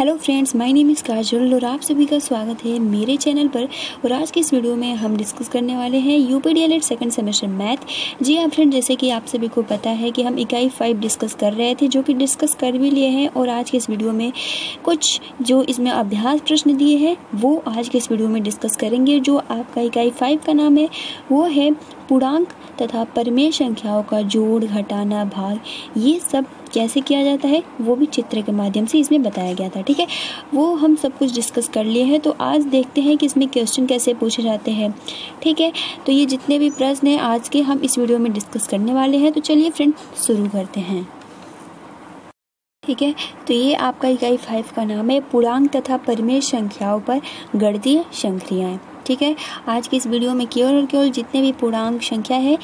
Hello friends my name is Kajal और आप सभी का स्वागत है मेरे चैनल पर। और आज के इस वीडियो में हम डिस्कस करने वाले हैं U P D L second semester math जी हाँ फ्रेंड जैसे कि आप सभी को पता है कि हम इकाई फाइव डिस्कस कर रहे थे, जो कि डिस्कस कर भी लिए हैं। और आज के इस वीडियो में कुछ जो इसमें अभ्यास प्रश्न दिए हैं, वो आज के इस वीडियो में डिस्कस करेंगे। जो आपका इकाई फाइव का नाम है, वो है पूर्णांक तथा परमेय संख्याओं का जोड़, घटाना, भाग, ये सब कैसे किया जाता है, वो भी चित्र के माध्यम से इसमें बताया गया था, ठीक है? वो हम सब कुछ डिस्कस कर लिए हैं तो आज देखते हैं कि इसमें क्वेश्चन कैसे पूछे जाते हैं, ठीक है? तो ये जितने भी प्रश्न हैं, आज के हम इस वीडियो में डिस्कस करने वाले हैं तो चलिए फ्रेंड शुरू करते हैं। ठीक है? तो ये आपका इकाई फाइव का नाम है, पूर्णांक तथा परिमेय संख्याओं पर गणतीय संक्रियाएँ ठीक है? आज की इस वीडियो में केवल और केवल जितने भी पूर्णांक संख्या है,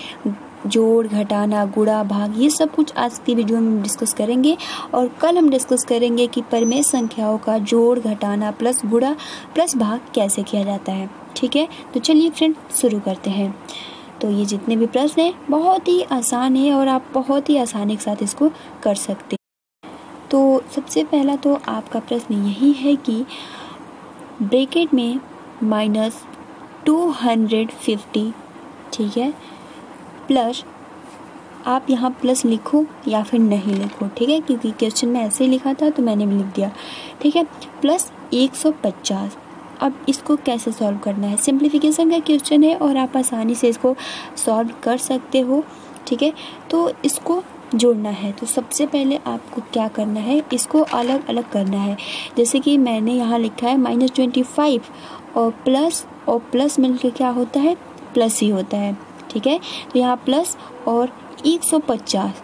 जोड़, घटाना गुड़ा भाग, ये सब कुछ आज की वीडियो में डिस्कस करेंगे। और कल हम डिस्कस करेंगे कि परमेय संख्याओं का जोड़, घटाना प्लस गुड़ा प्लस भाग कैसे किया जाता है। ठीक है? तो चलिए फ्रेंड शुरू करते हैं। तो ये जितने भी प्रश्न हैं, बहुत ही आसान है और आप बहुत ही आसानी के साथ इसको कर सकते तो सबसे पहला तो आपका प्रश्न यही है कि ब्रेकेट में माइनस टू हंड्रेड फिफ्टी, ठीक है? प्लस आप यहाँ प्लस लिखो या फिर नहीं लिखो, ठीक है? क्योंकि क्वेश्चन में ऐसे ही लिखा था तो मैंने भी लिख दिया, ठीक है? प्लस एक सौ पचास। अब इसको कैसे सॉल्व करना है? सिंप्लीफिकेशन का क्वेश्चन है और आप आसानी से इसको सॉल्व कर सकते हो, ठीक है? तो इसको जोड़ना है। तो सबसे पहले आपको क्या करना है? इसको अलग अलग करना है। जैसे कि मैंने यहाँ लिखा है माइनस ट्वेंटी फाइव और प्लस और प्लस मिलके क्या होता है? प्लस ही होता है, ठीक है? तो यहाँ प्लस और एक सौ पचास,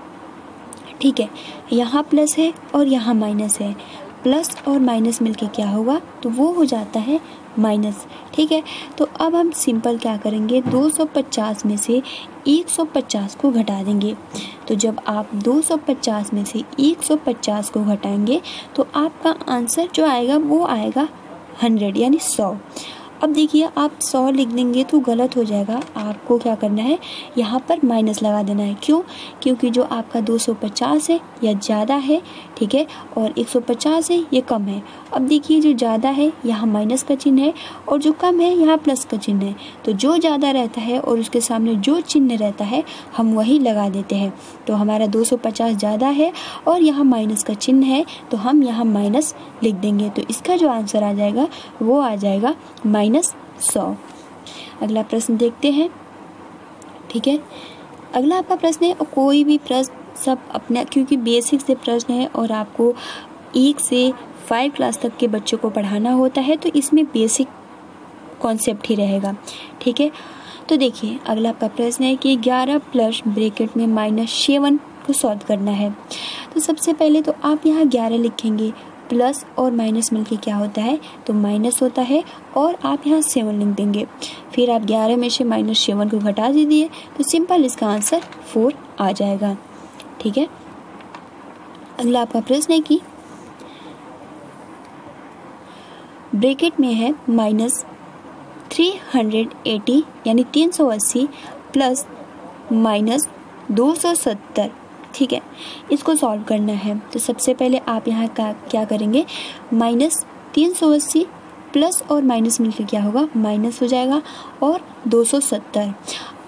ठीक है? यहाँ प्लस है और यहाँ माइनस है। प्लस और माइनस मिलके क्या होगा? तो वो हो जाता है माइनस, ठीक है? तो अब हम सिंपल क्या करेंगे? 250 में से 150 को घटा देंगे। तो जब आप 250 में से 150 को घटाएँगे तो आपका आंसर जो आएगा वो आएगा 100 यानी 100 अब देखिए, आप सौ लिख देंगे तो गलत हो जाएगा। आपको क्या करना है? यहाँ पर माइनस लगा देना है। क्यों? क्योंकि जो आपका 250 है, या ज़्यादा है, ठीक है? और 150 है, ये कम है। अब देखिए, जो ज़्यादा है, यहाँ माइनस का चिन्ह है, और जो कम है, यहाँ प्लस का चिन्ह है। तो जो ज़्यादा रहता है, और उसके सामने जो चिन्ह रहता है, हम वही लगा देते हैं। तो हमारा 250 ज़्यादा है, और यहाँ माइनस का चिन्ह है तो हम यहाँ माइनस लिख देंगे। तो इसका जो आंसर आ जाएगा, वो आ जाएगा माइनस सौ। अगला प्रश्न देखते हैं। ठीक है? अगला आपका प्रश्न है और कोई भी प्रश्न सब अपना, क्योंकि बेसिक से प्रश्न है और आपको एक से फाइव क्लास तक के बच्चों को पढ़ाना होता है तो इसमें बेसिक कॉन्सेप्ट ही रहेगा। ठीक है? तो देखिए, अगला आपका प्रश्न है कि 11 प्लस ब्रेकेट में माइनस सेवन को सॉल्व करना है। तो सबसे पहले तो आप यहाँ 11 लिखेंगे। प्लस और माइनस मिलके क्या होता है? तो माइनस होता है और आप यहाँ सेवन लिख देंगे। फिर आप 11 में से माइनस सेवन को घटा दीजिए तो सिंपल इसका आंसर फोर आ जाएगा। ठीक है? अगला आपका प्रश्न है कि ब्रेकेट में है माइनस थ्री हंड्रेड एटी, यानी तीन सौ अस्सी, प्लस माइनस दो सौ सत्तर। ठीक है? इसको सॉल्व करना है। तो सबसे पहले आप यहाँ का क्या करेंगे? माइनस तीन सौ अस्सी प्लस और माइनस मिलकर क्या होगा? माइनस हो जाएगा और दो सौ सत्तर।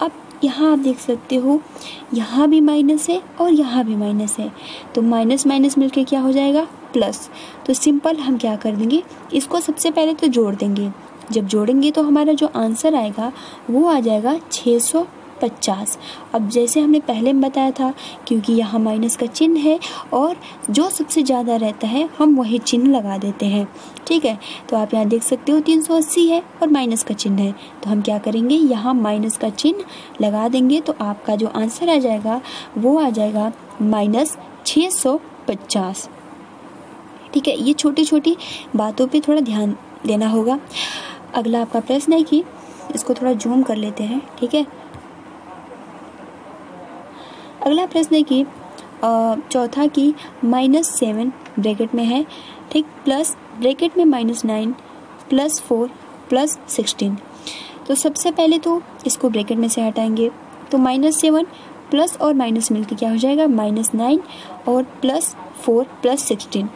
अब यहाँ आप देख सकते हो, यहाँ भी माइनस है और यहाँ भी माइनस है। तो माइनस माइनस मिलकर क्या हो जाएगा? प्लस तो सिंपल हम क्या कर देंगे? इसको सबसे पहले तो जोड़ देंगे। जब जोड़ेंगे तो हमारा जो आंसर आएगा, वो आ जाएगा छः सौ पचास। अब जैसे हमने पहले में बताया था, क्योंकि यहाँ माइनस का चिन्ह है और जो सबसे ज़्यादा रहता है, हम वही चिन्ह लगा देते हैं। ठीक है? तो आप यहाँ देख सकते हो तीन सौ अस्सी है और माइनस का चिन्ह है। तो हम क्या करेंगे? यहाँ माइनस का चिन्ह लगा देंगे तो आपका जो आंसर आ जाएगा, वो आ जाएगा माइनस छः सौ पचास। ठीक है? ये छोटी छोटी बातों पे थोड़ा ध्यान देना होगा। अगला आपका प्रश्न है कि इसको थोड़ा जूम कर लेते हैं। ठीक है? अगला प्रश्न है कि चौथा की माइनस सेवन ब्रैकेट में है, ठीक प्लस ब्रैकेट में minus nine plus four plus sixteen तो सबसे पहले तो इसको ब्रैकेट में से हटाएँगे। तो माइनस सेवन प्लस और माइनस मिलकर क्या हो जाएगा? माइनस नाइन और प्लस फोर प्लस सिक्सटीन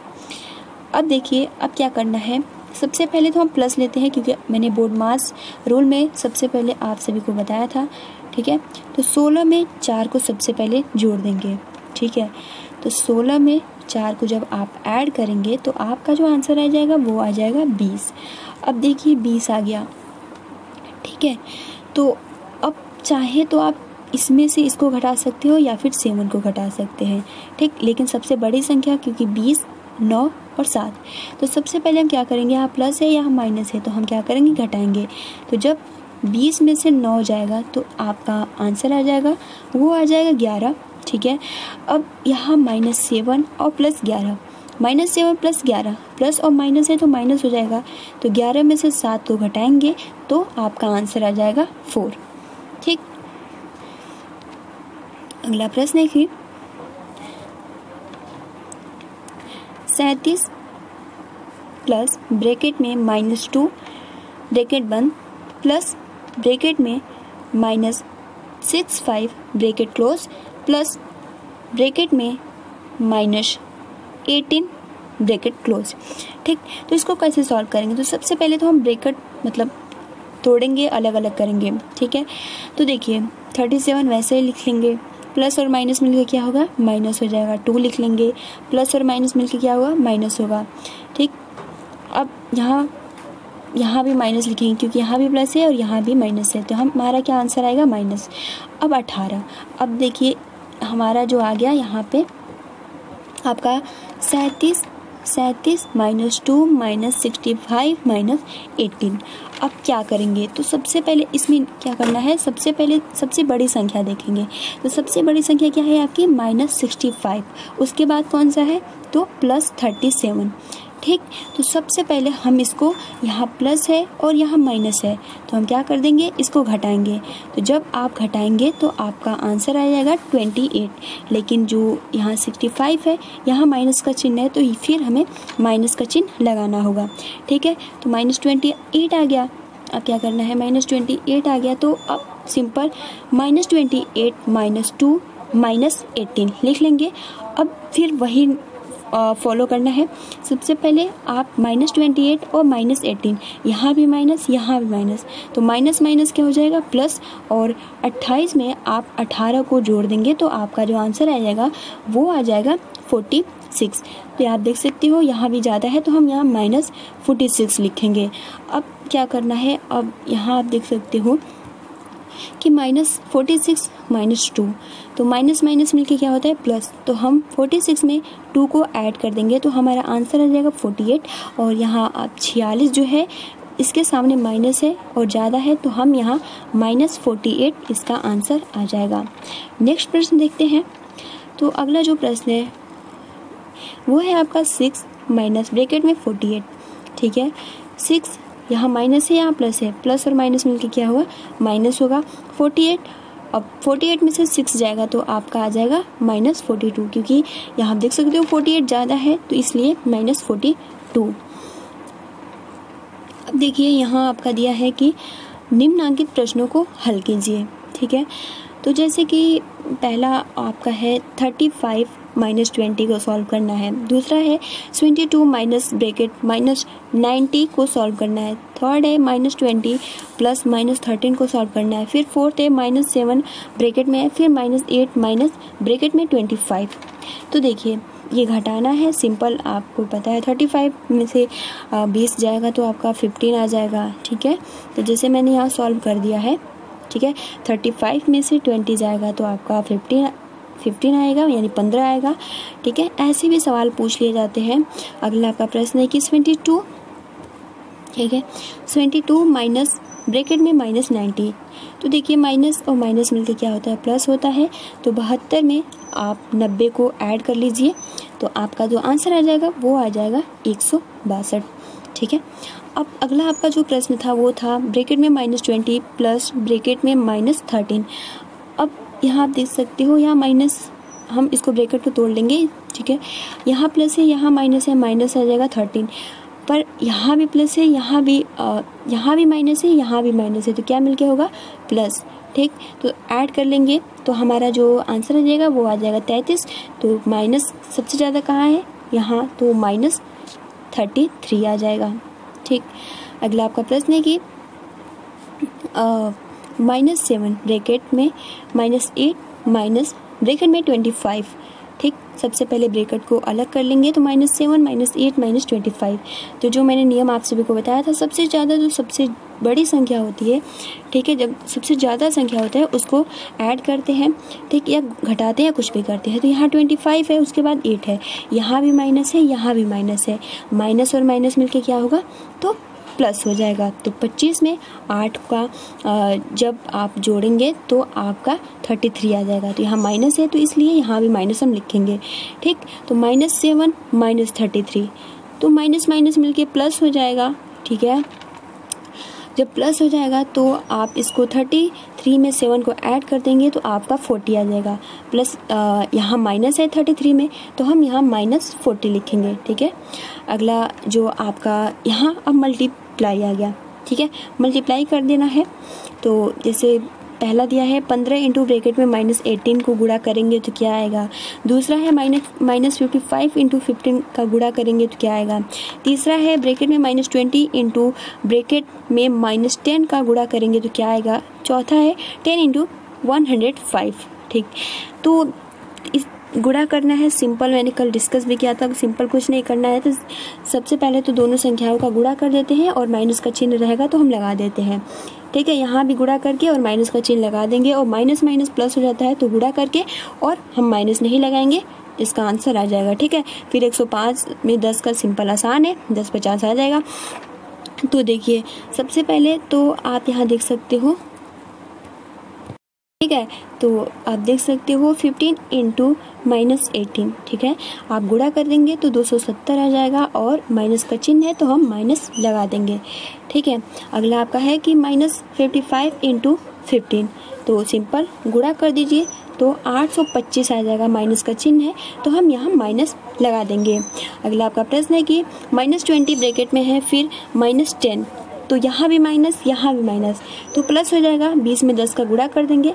अब देखिए, अब क्या करना है? सबसे पहले तो हम प्लस लेते हैं क्योंकि मैंने बोर्ड मास रूल में सबसे पहले आप सभी को बताया था, ठीक है? तो सोलह में चार को सबसे पहले जोड़ देंगे, ठीक है? तो सोलह में चार को जब आप ऐड करेंगे तो आपका जो आंसर आ जाएगा वो आ जाएगा बीस। अब देखिए बीस आ गया, ठीक है? तो अब चाहे तो आप इसमें से इसको घटा सकते हो या फिर सेवन को घटा सकते हैं, ठीक? लेकिन सबसे बड़ी संख्या क्योंकि बीस, नौ और सात। तो सबसे पहले हम क्या करेंगे? यहाँ प्लस है या माइनस है तो हम क्या करेंगे? घटाएँगे। तो जब बीस में से नौ जाएगा तो आपका आंसर आ जाएगा। वो आ जाएगा ग्यारह, ठीक है? अब यहाँ माइनस सेवन और प्लस ग्यारह। माइनस सेवन प्लस ग्यारह। प्लस और माइनस है तो माइनस हो जाएगा। तो ग्यारह में से सात को घटाएँगे तो आपका आंसर आ जाएगा फोर ठीक? अगला प्रश्न देखिए सैंतीस प्लस ब्रैकेट में माइनस टू, ब्रैकेट बंद प्लस ब्रैकेट में minus six five, bracket close plus bracket में माइनस एटीन, ब्रैकेट क्लोज। ठीक तो इसको कैसे सॉल्व करेंगे? तो सबसे पहले तो हम ब्रैकेट मतलब तोड़ेंगे अलग अलग करेंगे। ठीक है तो देखिए, थर्टी सेवन वैसे ही लिख लेंगे प्लस और माइनस मिलकर क्या होगा? माइनस हो जाएगा। टू लिख लेंगे। प्लस और माइनस मिलकर क्या होगा? माइनस होगा। ठीक? अब यहाँ यहाँ भी माइनस लिखेंगे क्योंकि यहाँ भी प्लस है और यहाँ भी माइनस है। तो हम, हमारा क्या आंसर आएगा? माइनस। अब अठारह। अब देखिए, हमारा जो आ गया यहाँ पे, आपका सैंतीस सैंतीस minus two minus sixty five minus eighteen. अब क्या करेंगे? तो सबसे पहले इसमें क्या करना है? सबसे पहले सबसे बड़ी संख्या देखेंगे। तो सबसे बड़ी संख्या क्या है आपकी? Minus sixty five. उसके बाद कौन सा है? तो प्लस थर्टी सेवन। ठीक? तो सबसे पहले हम इसको यहाँ प्लस है और यहाँ माइनस है। तो हम क्या कर देंगे? इसको घटाएँगे। तो जब आप घटाएँगे तो आपका आंसर आ जाएगा ट्वेंटी एट लेकिन जो यहाँ सिक्सटी फाइव है, यहाँ माइनस का चिन्ह है तो फिर हमें माइनस का चिन्ह लगाना होगा। ठीक है? तो माइनस ट्वेंटी एट आ गया। अब क्या करना है? माइनस ट्वेंटी एट आ गया। तो अब simple minus twenty eight minus two minus eighteen लिख लेंगे। अब फिर वही फॉलो करना है। सबसे पहले आप माइनस ट्वेंटी एट और माइनस एटीन यहाँ भी माइनस यहाँ भी माइनस तो माइनस माइनस क्या हो जाएगा? प्लस और अट्ठाईस में आप अठारह को जोड़ देंगे तो आपका जो आंसर आ जाएगा, वो आ जाएगा फोर्टी सिक्स तो आप देख सकते हो, यहाँ भी ज़्यादा है तो हम यहाँ माइनस फोर्टी सिक्स लिखेंगे। अब क्या करना है? अब यहाँ आप देख सकते हो कि minus forty six minus two. तो माइनस माइनस मिलके क्या होता है? प्लस। तो हम फोर्टी सिक्स में टू को ऐड कर देंगे तो हमारा आंसर आ जाएगा फोर्टी एट। और यहाँ अब छियालीस जो है, इसके सामने माइनस है और ज़्यादा है तो हम यहाँ माइनस फोर्टी एट इसका आंसर आ जाएगा। नेक्स्ट प्रश्न देखते हैं। तो अगला जो प्रश्न है, वो है आपका सिक्स माइनस ब्रेकेट में फोर्टी एट। ठीक है? सिक्स यहाँ माइनस है, यहाँ प्लस है। प्लस और माइनस मिलके क्या होगा माइनस होगा फोर्टी एट अब फोर्टी एट में से सिक्स जाएगा तो आपका आ जाएगा माइनस फोर्टी टू क्योंकि यहाँ देख सकते हो फोर्टी एट ज़्यादा है तो इसलिए माइनस फोर्टी टू अब देखिए, यहाँ आपका दिया है कि निम्नांकित प्रश्नों को हल कीजिए, ठीक है? तो जैसे कि पहला आपका है थर्टी फाइव माइनस ट्वेंटी को सॉल्व करना है। दूसरा है twenty two minus bracket minus ninety को सॉल्व करना है। थर्ड है minus twenty plus minus thirteen को सॉल्व करना है। फिर फोर्थ है माइनस सेवन ब्रेकेट में है। फिर माइनस एट माइनस ब्रेकेट में ट्वेंटी फाइव तो देखिए, ये घटाना है। सिंपल आपको पता है। थर्टी फाइव में से बीस जाएगा तो आपका फिफ्टीन आ जाएगा। ठीक है? तो जैसे मैंने यहाँ सॉल्व कर दिया है। ठीक है? थर्टी फाइव में से ट्वेंटी जाएगा तो आपका फिफ्टीन फिफ्टीन आएगा, यानी पंद्रह आएगा। ठीक है? ऐसे भी सवाल पूछ लिए जाते हैं। अगला आपका प्रश्न है कि ट्वेंटी टू ठीक है? ट्वेंटी टू माइनस ब्रैकेट में माइनस नाइन्टी तो देखिए माइनस और माइनस मिलकर क्या होता है? प्लस होता है। तो बहत्तर में आप नब्बे को ऐड कर लीजिए। तो आपका जो आंसर आ जाएगा, वो आ जाएगा एक सौ बासठ। ठीक है? अब अगला आपका जो प्रश्न था, वो था ब्रैकेट में माइनस ट्वेंटी प्लस ब्रैकेट में माइनस थर्टीन अब यहाँ आप देख सकते हो, यहाँ माइनस हम इसको ब्रैकेट को तोड़ लेंगे, ठीक है? यहाँ प्लस है, यहाँ माइनस है माइनस आ जाएगा थर्टीन पर यहाँ भी प्लस है, यहाँ भी यहाँ भी माइनस है, यहाँ भी माइनस है तो क्या मिल के होगा? प्लस ठीक? तो ऐड कर लेंगे तो हमारा जो आंसर आ जाएगा, वो आ जाएगा तैंतीस. तो माइनस सबसे ज़्यादा कहाँ है? यहाँ तो माइनस थर्टी थ्री आ जाएगा, ठीक? अगला आपका प्रश्न है कि माइनस सेवन ब्रैकेट में माइनस एट माइनस ब्रैकेट में ट्वेंटी फाइव ठीक? सबसे पहले ब्रेकेट को अलग कर लेंगे तो minus seven minus eight minus twenty five तो जो मैंने नियम आप सभी को बताया था, सबसे ज़्यादा जो सबसे बड़ी संख्या होती है, ठीक है? जब सबसे ज़्यादा संख्या होता है, उसको ऐड करते हैं, ठीक? या घटाते हैं कुछ भी करते हैं तो यहाँ ट्वेंटी फाइव है, उसके बाद एट है। यहाँ भी माइनस है, यहाँ भी माइनस है। माइनस और माइनस मिलके क्या होगा? तो प्लस हो जाएगा। तो 25 में आठ का जब आप जोड़ेंगे तो आपका 33 आ जाएगा। तो यहाँ माइनस है तो इसलिए यहाँ भी माइनस हम लिखेंगे। ठीक? तो minus seven, minus thirty three. तो माइनस माइनस मिलके प्लस हो जाएगा। ठीक है? जब प्लस हो जाएगा तो आप इसको थर्टी थ्री में सेवन को ऐड कर देंगे तो आपका फोर्टी आ जाएगा। प्लस यहाँ माइनस है थर्टी थ्री में तो हम यहाँ माइनस फोर्टी लिखेंगे। ठीक है? अगला जो आपका यहाँ अब मल्टीप्लाई आ गया, ठीक है? मल्टीप्लाई कर देना है तो जैसे पहला दिया है, पंद्रह इंटू ब्रेकेट में माइनस एटीन को गुड़ा करेंगे तो क्या आएगा? दूसरा है minus minus fifty five into fifteen का गुड़ा करेंगे तो क्या आएगा? तीसरा है ब्रेकेट में माइनस ट्वेंटी इंटू ब्रेकेट में माइनस टेन का गुड़ा करेंगे तो क्या आएगा? चौथा है ten into one hundred five ठीक? तो इस गुड़ा करना है सिंपल मैंने कल डिस्कस भी किया था सिंपल कुछ नहीं करना है तो सबसे पहले तो दोनों संख्याओं का गुड़ा कर देते हैं और माइनस का चिन्ह रहेगा तो हम लगा देते हैं। ठीक है, यहाँ भी गुड़ा करके और माइनस का चिन्ह लगा देंगे और माइनस माइनस प्लस हो जाता है तो गुड़ा करके और हम माइनस नहीं लगाएँगे, इसका आंसर आ जाएगा। ठीक है, फिर 105 में 10 का सिंपल आसान है 10 पचास आ जाएगा। तो देखिए, सबसे पहले तो आप यहाँ देख सकते हो ठीक है? तो आप देख सकते हो 15 इंटू माइनस एटीन ठीक है? आप गुड़ा कर देंगे तो 270 आ जाएगा और माइनस का चिन्ह है तो हम माइनस लगा देंगे, ठीक है? अगला आपका है कि minus fifty five into fifteen तो सिंपल गुड़ा कर दीजिए तो 825 आ जाएगा माइनस का चिन्ह है तो हम यहाँ माइनस लगा देंगे। अगला आपका प्रश्न है कि माइनस ट्वेंटी ब्रैकेट में है, फिर माइनस टेन तो यहाँ भी माइनस, यहाँ भी माइनस। तो प्लस हो जाएगा, बीस में दस का गुड़ा कर देंगे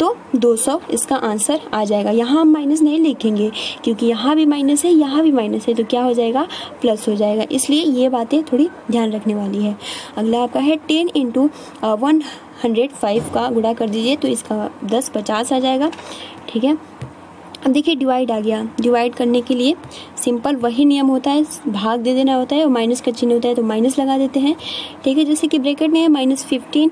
तो 200 इसका आंसर आ जाएगा। यहाँ हम माइनस नहीं लिखेंगे, क्योंकि यहाँ भी माइनस है, यहाँ भी माइनस है तो क्या हो जाएगा? प्लस हो जाएगा। इसलिए ये बातें थोड़ी ध्यान रखने वाली है। अगला आपका है ten into one hundred five का गुड़ा कर दीजिए तो इसका दस पचास आ जाएगा। ठीक है? अब देखिए डिवाइड आ गया। डिवाइड करने के लिए सिंपल वही नियम होता है, भाग दे देना होता है और माइनस का चिन्ह होता है तो माइनस लगा देते हैं। ठीक है, जैसे कि ब्रैकेट में है माइनस फिफ्टीन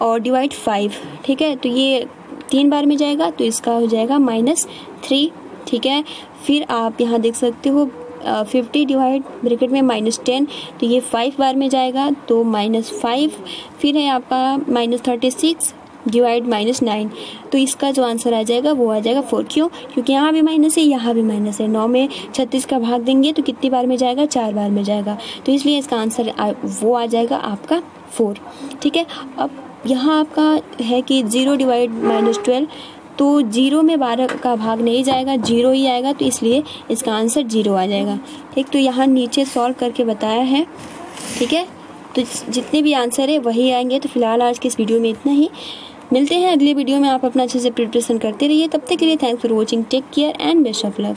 और डिवाइड फाइव ठीक है तो ये तीन बार में जाएगा तो इसका हो जाएगा माइनस थ्री ठीक है, फिर आप यहाँ देख सकते हो फिफ्टी डिवाइड ब्रैकेट में माइनस टेन तो ये फाइव बार में जाएगा तो माइनस फाइव फिर है आपका minus thirty six divide minus nine. तो इसका जो आंसर आ जाएगा वो आ जाएगा फोर क्यों क्योंकि यहाँ भी माइनस है यहाँ भी माइनस है। नौ में छत्तीस का भाग देंगे तो कितनी बार में जाएगा? चार बार में जाएगा। तो इसलिए इसका आंसर आ, वो आ जाएगा आपका फोर। ठीक है? अब यहाँ आपका है कि ज़ीरो डिवाइड माइनस ट्वेल्व तो ज़ीरो में बारह का भाग नहीं जाएगा ज़ीरो ही आएगा तो इसलिए इसका आंसर ज़ीरो आ जाएगा। ठीक? तो यहाँ नीचे सॉल्व करके बताया है। ठीक है? तो जितने भी आंसर है वही आएँगे। तो फ़िलहाल आज के इस वीडियो में इतना ही। मिलते हैं अगले वीडियो में। आप अपना अच्छे से प्रिपरेशन करते रहिए। तब तक के लिए thanks for watching take care and best of luck